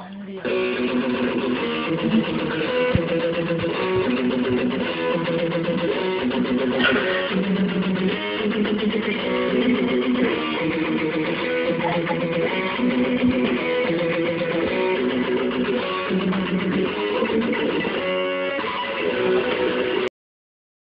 Bandı ya.